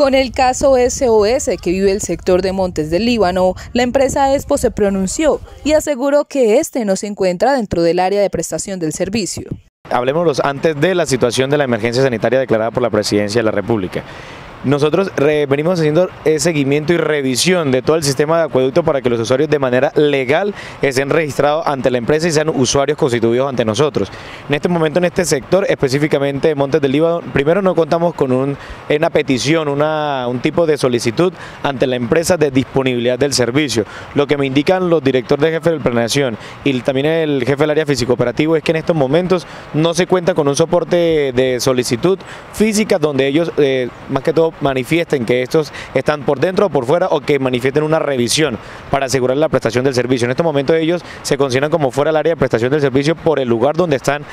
Con el caso SOS que vive el sector de Montes del Líbano, la empresa Expo se pronunció y aseguró que este no se encuentra dentro del área de prestación del servicio. Hablemos antes de la situación de la emergencia sanitaria declarada por la Presidencia de la República. Nosotros venimos haciendo seguimiento y revisión de todo el sistema de acueducto para que los usuarios de manera legal estén registrados ante la empresa y sean usuarios constituidos ante nosotros. En este momento en este sector, específicamente de Montes del Líbano, primero no contamos con una petición, un tipo de solicitud ante la empresa de disponibilidad del servicio. Lo que me indican los directores de jefe de planeación y también el jefe del área físico operativo es que en estos momentos no se cuenta con un soporte de solicitud física donde ellos, eh, más que todo, manifiesten que estos están por dentro o por fuera o que manifiesten una revisión para asegurar la prestación del servicio. En este momento ellos se consideran como fuera del área de prestación del servicio por el lugar donde están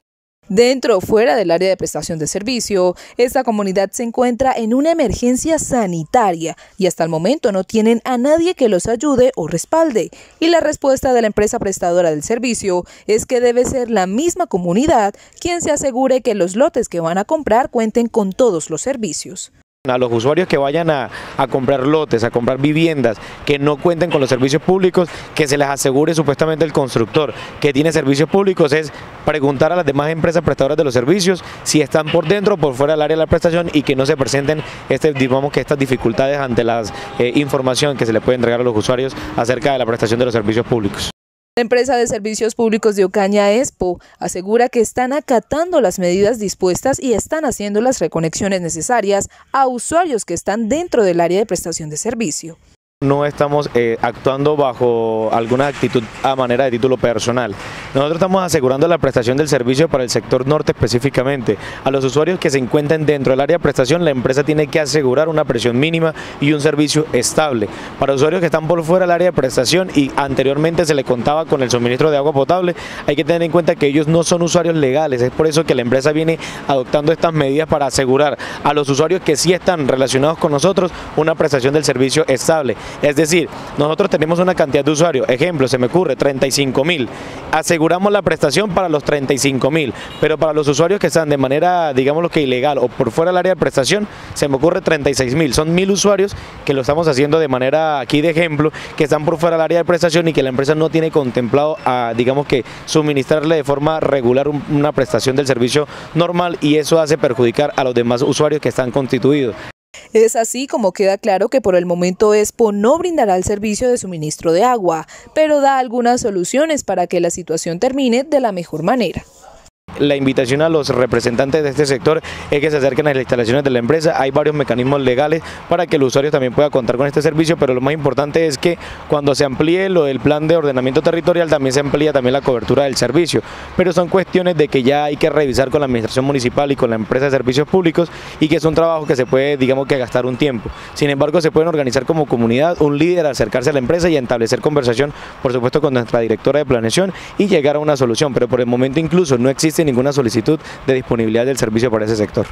Dentro o fuera del área de prestación de servicio, esta comunidad se encuentra en una emergencia sanitaria y hasta el momento no tienen a nadie que los ayude o respalde. Y la respuesta de la empresa prestadora del servicio es que debe ser la misma comunidad quien se asegure que los lotes que van a comprar cuenten con todos los servicios a los usuarios que vayan a, comprar lotes, a comprar viviendas que no cuenten con los servicios públicos, que se les asegure supuestamente el constructor que tiene servicios públicos, es preguntar a las demás empresas prestadoras de los servicios si están por dentro o por fuera del área de la prestación y que no se presenten este, digamos que estas dificultades ante la eh, información que se le puede entregar a los usuarios acerca de la prestación de los servicios públicos. La empresa de servicios públicos de Ocaña Expo asegura que están acatando las medidas dispuestas y están haciendo las reconexiones necesarias a usuarios que están dentro del área de prestación de servicio. No estamos eh, actuando bajo alguna actitud a manera de título personal. Nosotros estamos asegurando la prestación del servicio para el sector norte específicamente. A los usuarios que se encuentren dentro del área de prestación, la empresa tiene que asegurar una presión mínima y un servicio estable. Para usuarios que están por fuera del área de prestación y anteriormente se le contaba con el suministro de agua potable, hay que tener en cuenta que ellos no son usuarios legales. Es por eso que la empresa viene adoptando estas medidas para asegurar a los usuarios que sí están relacionados con nosotros una prestación del servicio estable. Es decir, nosotros tenemos una cantidad de usuarios, ejemplo, se me ocurre 35 mil, aseguramos la prestación para los 35 mil, pero para los usuarios que están de manera, digamos lo que ilegal o por fuera del área de prestación, se me ocurre 36 mil, son mil usuarios que lo estamos haciendo de manera aquí de ejemplo, que están por fuera del área de prestación y que la empresa no tiene contemplado a, digamos que, suministrarle de forma regular una prestación del servicio normal y eso hace perjudicar a los demás usuarios que están constituidos. Es así como queda claro que por el momento Expo no brindará el servicio de suministro de agua, pero da algunas soluciones para que la situación termine de la mejor manera. La invitación a los representantes de este sector es que se acerquen a las instalaciones de la empresa. Hay varios mecanismos legales para que el usuario también pueda contar con este servicio, pero lo más importante es que cuando se amplíe lo del plan de ordenamiento territorial también se amplía también la cobertura del servicio. Pero son cuestiones de que ya hay que revisar con la administración municipal y con la empresa de servicios públicos y que es un trabajo que se puede, digamos que gastar un tiempo. Sin embargo, se pueden organizar como comunidad, un líder acercarse a la empresa y establecer conversación, por supuesto, con nuestra directora de planeación y llegar a una solución. Pero por el momento incluso no existe ninguna solicitud de disponibilidad del servicio para ese sector.